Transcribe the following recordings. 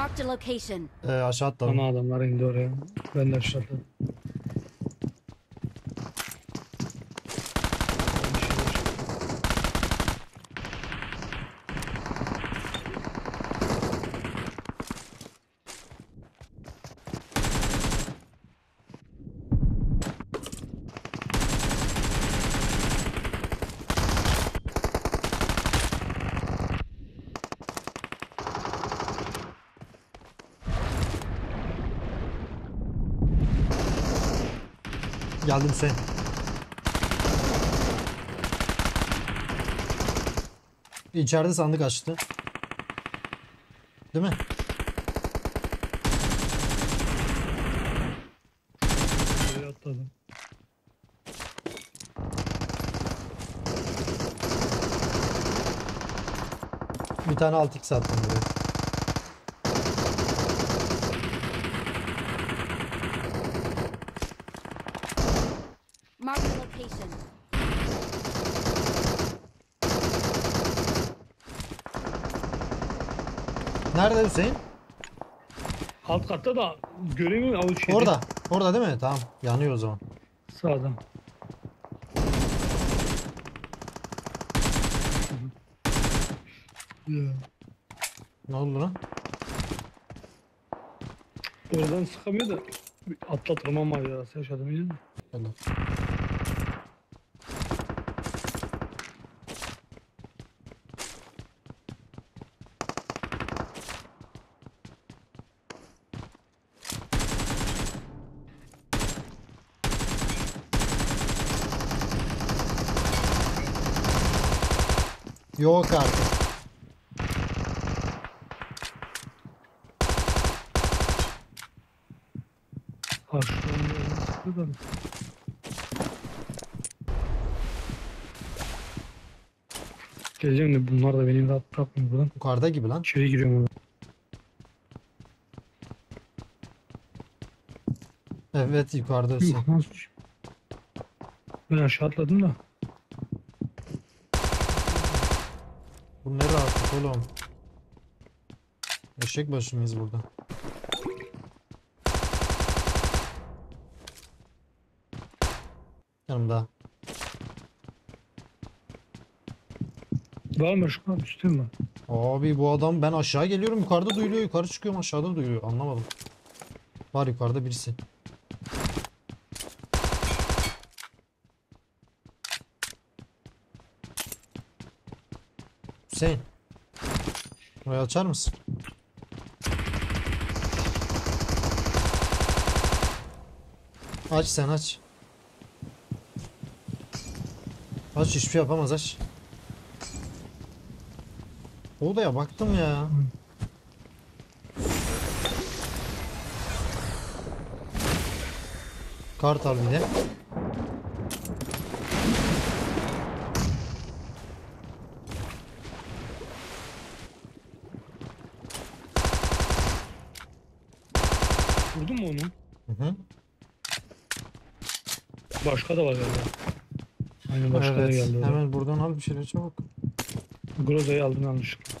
Marked a location. Ee, aşağı atladım. Ana adamlar indi oraya. Ben de aşağıda. Geldim Hüseyin. İçeride sandık açtı. Değil mi? Atladım. Bir tane 6x attım buraya. Marked a location. Nerede Hüseyin? Alt katta da göremiyorum avuç yedi. Orada. Orada değil mi? Tamam. Yanıyor o zaman. Sağdan. Ya. Ne oldu lan? Oradan sıkamıyor da atlatırım ama ya. Sen yaşadın mı? Geldi. Yok artık. Bir sıktı da. Geleceğim de bunlar da beni rahat bırakmıyor buradan. Yukarıda gibi lan. İçeri giriyorum oradan. Evet yukarıda Hüseyin. Hı, nasıl? Ben aşağı atladım da. Bu ne rahatlık oğlum. Eşek başı mıyız burada? Yanımda. Var mı başka? Üstün mü? Abi bu adam ben aşağı geliyorum yukarıda duyuluyor yukarı çıkıyorum aşağıda duyuluyor anlamadım. Var yukarıda birisi. Hüseyin. Burayı açar mısın? Aç sen aç. Aç hiçbir şey yapamaz aç. Odaya baktım ya. Kartal bir de. Vurdun mu onu? Hı hı. Başka da var galiba. Aynen başka da Evet, geldi. oraya. hemen buradan al bir şeyler çabuk. Groza'yı aldım yanlışlıkla.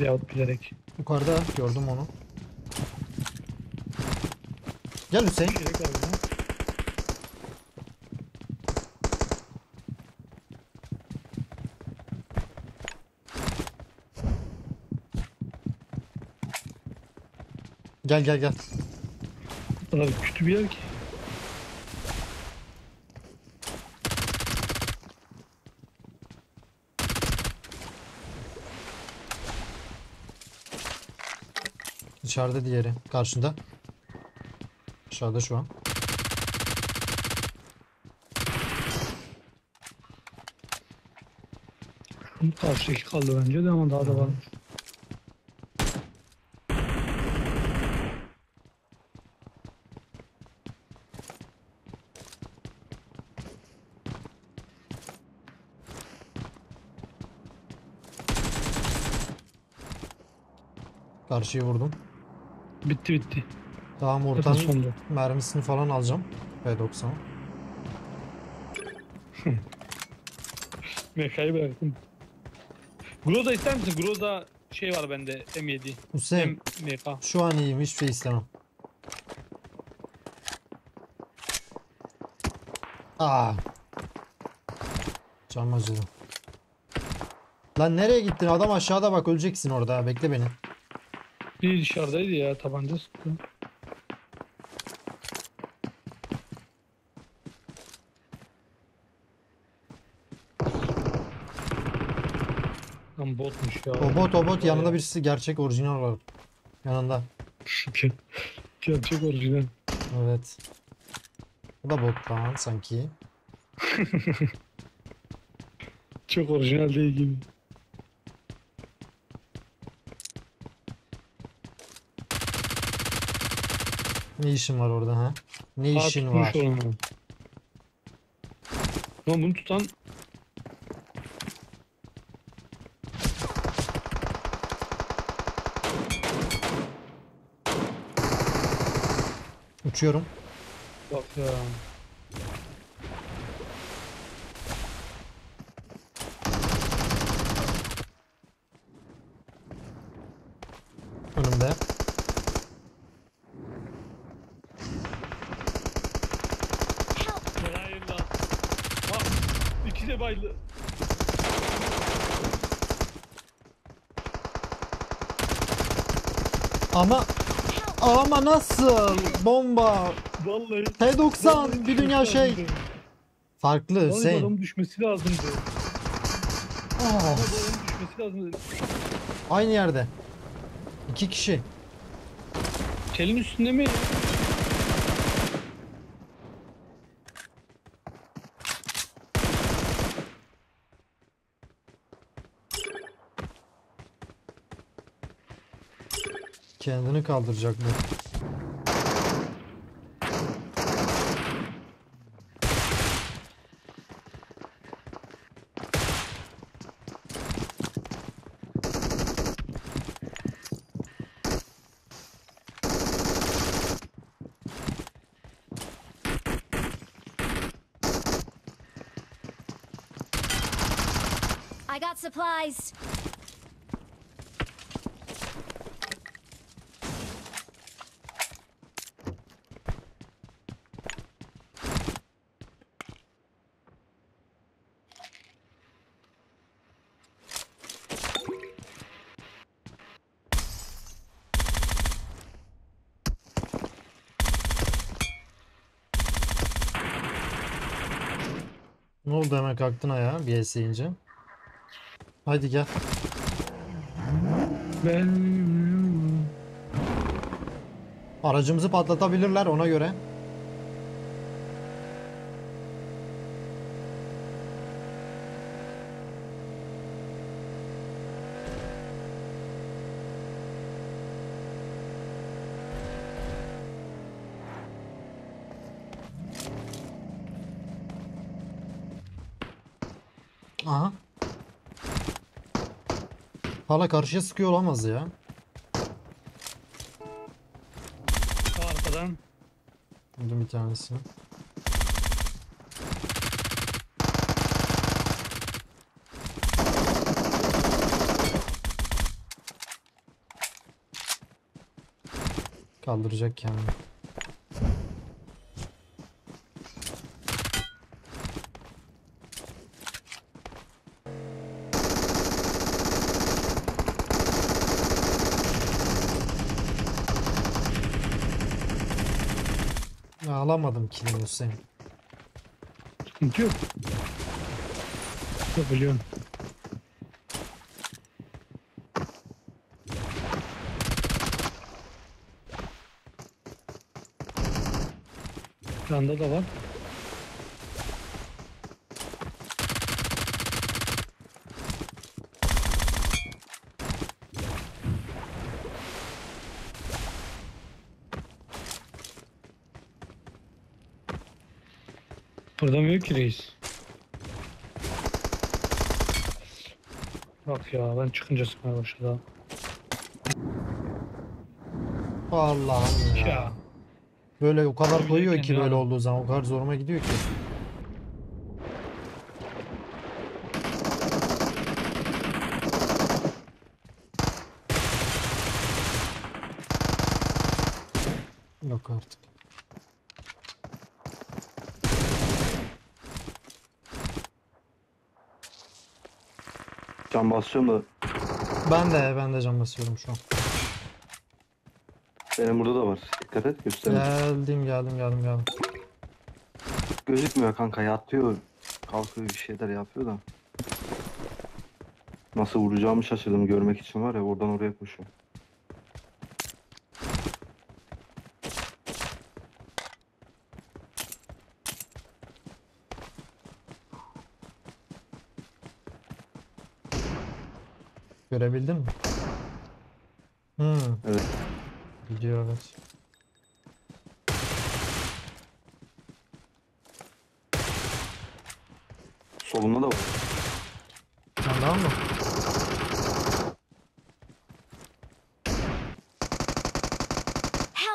Veyahut bilerek. Yukarıda gördüm onu. Gel Hüseyin. Aldım. Gel gel gel. Abi kötü bir yer ki. Dışarıda diğeri. Karşında. Aşağıda şu an. Karşıdaki kaldı bence de ama daha da varmış. Karşıyı vurdum. Bitti bitti. Zaten ortanın sondu. mermisini falan alacağım. P90. Mekayı bıraktım. Groza ister misin? Groza şey var bende M7. Hüseyin MK. şu an iyiyim hiçbir şey istemem. Aa. Canım acıdı. Lan nereye gittin? Adam aşağıda bak öleceksin orada. Bekle beni. Bir dışarıdaydı ya tabanca sıktı. Lan botmuş ya. O bot o bot yanında Ya. birisi gerçek orijinal var. Yanında. Gerçek orijinal. Evet. Bu da bot lan sanki. Çok orijinal değil gibi. Ne işin var orada ha? Ne Aa, işin var? Lan bunu tutan Uçuyorum. bak ya. Önümde. Hayır lan. Bak ikisi de bayıldı. Ama ama nasıl? Bomba. Vallahi. T90 bir dünya şey. Lazımdı. Farklı Vallahi Hüseyin. adamın düşmesi lazımdı. Ah, adamın düşmesi lazımdı. aynı yerde. İki kişi. Telin üstünde mi? Kendini kaldıracak. I got supplies. Oldu hemen kalktın ayağa bir eseyince. Haydi gel. Ben... Aracımızı patlatabilirler ona göre. Hala karşıya sıkıyor olamaz ya. Arkadan. Buldum bir tanesini. Kaldıracak kendini. Ya alamadım kilimi Hüseyin. Sıkıntı. Yok biliyorum. Yanda da var. Burada mı yok ki reis? Bak ya ben çıkınca sıkmaya başladı. Allah'ım ya. Ya. Böyle o kadar koyuyor ki böyle adam. olduğu zaman o kadar zoruma gidiyor ki. Can basıyorum da Ben de ben de cam basıyorum şu an. benim burada da var. Dikkat et göstereyim. Geldim geldim geldim geldim. Gözükmüyor kanka yatıyor. Kalkıyor bir şeyler yapıyor da. Nasıl vuracağımı şaşırdım görmek için var ya oradan oraya koşuyor. Görebildin mi? Hmm, Evet. gidiyor evet. Solunda da var. Sen daha mı?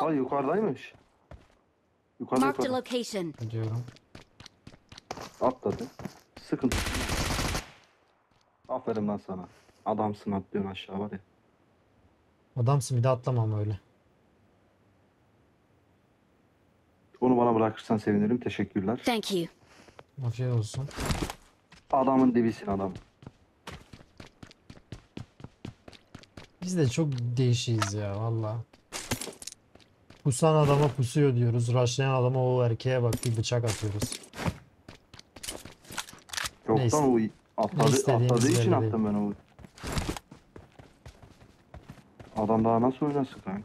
Ay Help! yukarıdaymış. Yukarıda Marked a yukarıda. location. Gidiyorum. Atladı. Sıkıntı. Aferin lan sana. Adamsın atlıyorsun aşağı var ya. Adamsın bir de atlamam öyle. Onu bana bırakırsan sevinirim. Teşekkürler. Thank you. Afiyet olsun. Adamın dibisin adam. Biz de çok değişiyiz ya valla. Pusan adama pusuyor diyoruz. Rushlayan adama o erkeğe bak bir bıçak atıyoruz. Yoktan o atladı, istediğimiz atladığı için belli attım ben o. Adam daha nasıl oynasın kanka?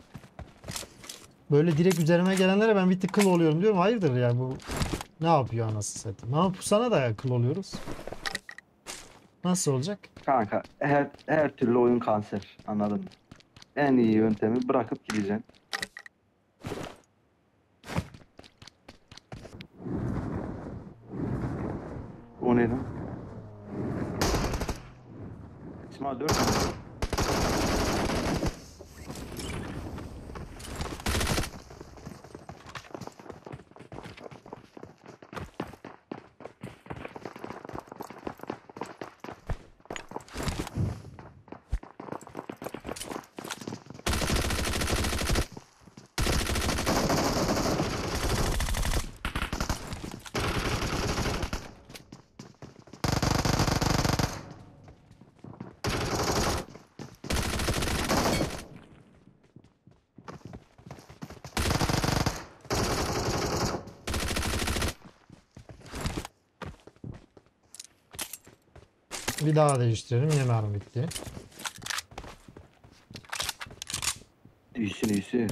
Böyle direkt üzerime gelenlere ben bir tık kıl oluyorum diyorum. Hayırdır ya bu ne yapıyor anasını satayım. Ama pusana da kıl oluyoruz. Nasıl olacak? Kanka her, her türlü oyun kanser anladın mı? En iyi yöntemi bırakıp gideceksin. O ne lan? İsmail 4 Bir daha değiştirelim. Yine mermi bitti. İyisin iyisin.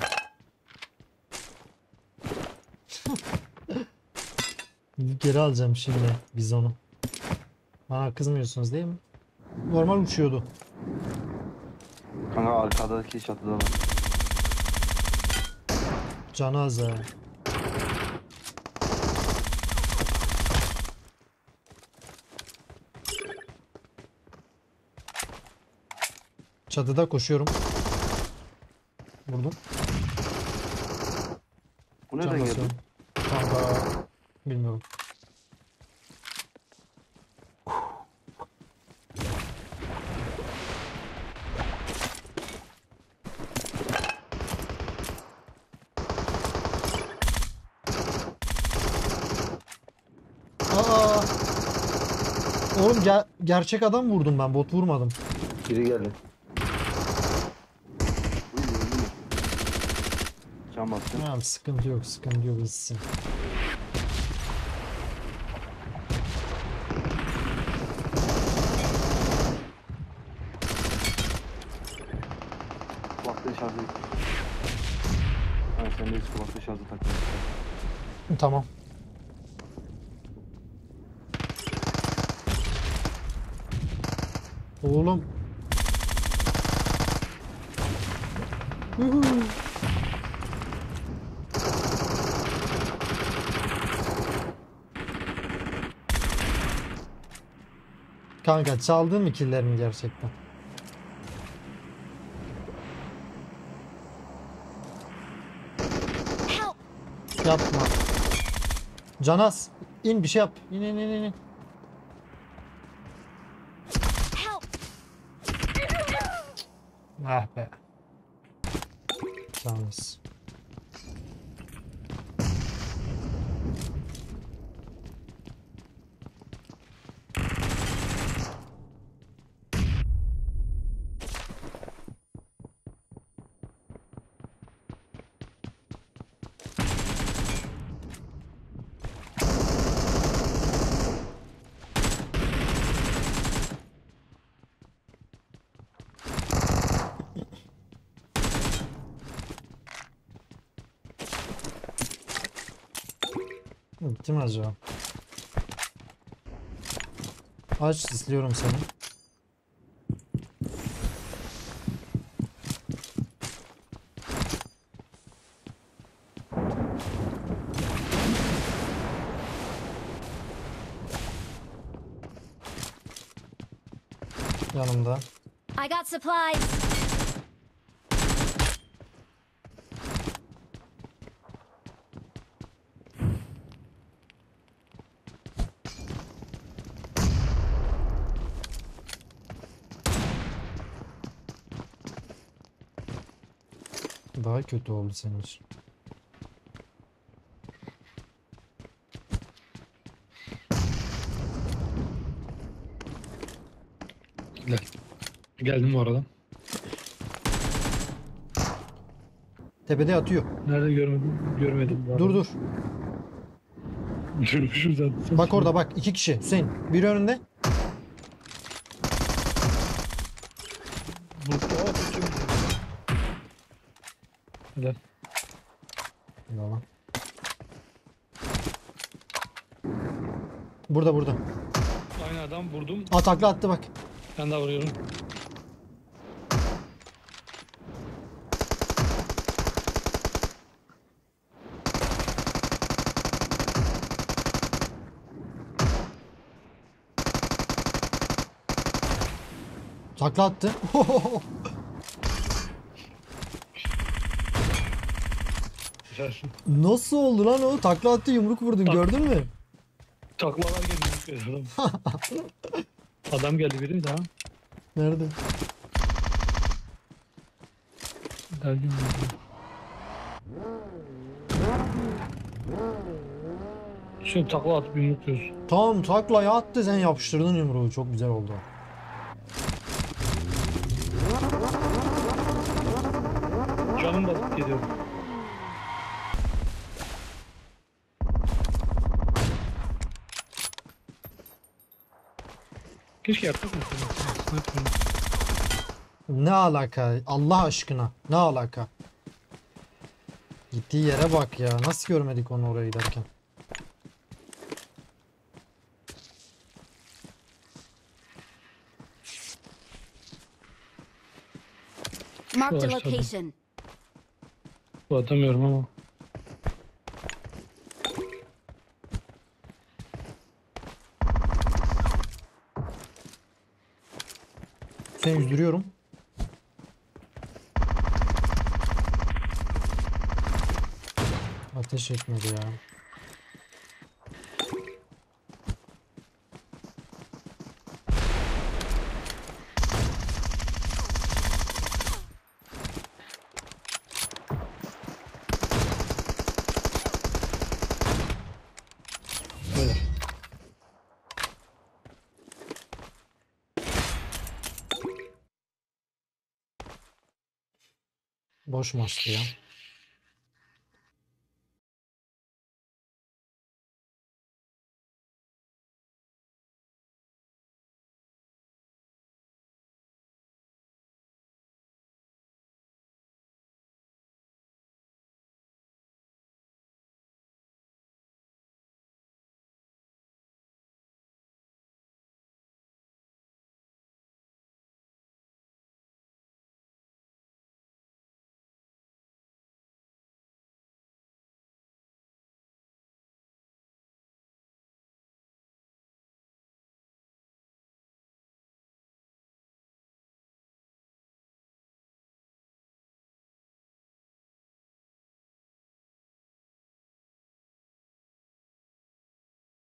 Geri alacağım şimdi biz onu. Bana kızmıyorsunuz değil mi? Normal uçuyordu. Kanka arkadaki çatıda var. Canı Çatıda koşuyorum. Vurdum. Bu nereden geldi? Kanka bilmiyorum. Aa! Oğlum ger- gerçek adam vurdum ben, bot vurmadım. Biri geldi. Can bastım. Tamam sıkıntı yok, sıkıntı yok gitsin. Kulaklığı şarjı. Ha sen de hiç kulaklığı şarjı takmıyorsun. Tamam. Oğlum. Huhu. Kanka çaldın mı killerimi gerçekten? Yapma. Canas in bir şey yap. İn in in in. Ah be. Canas. Kim acaba? Aç izliyorum seni. Yanımda. I got supplies. Daha kötü oldu senin için. Gel. Geldim bu arada. Tepede yatıyor. Nerede görmedim? Görmedim. bu arada. Dur dur. Görmüşüm zaten. Bak orada bak iki kişi. Hüseyin. Biri önünde. Bu, Aa, kaçıyor. Helal. Yalan. Burada burada. Aynı adam vurdum. Aa takla attı bak. Ben daha vuruyorum. Takla attı. Nasıl oldu lan o? Takla attı yumruk vurdun Tak- gördün mü? Taklalar geldi. Adam. adam geldi biri daha. Nerede? Geldim. Şimdi takla atıp yumrukluyoruz. Tamam taklaya attı sen yapıştırdın yumruğu. Çok güzel oldu. Canım basıp geliyor. Keşke yapsak mı? Ne alaka? Allah aşkına. Ne alaka? Gittiği yere bak ya. Nasıl görmedik onu oraya giderken? Marked a Başladım. location. Bu atamıyorum ama. Seni yüzdürüyorum. Ateş etmedi ya. Boş maçtı ya.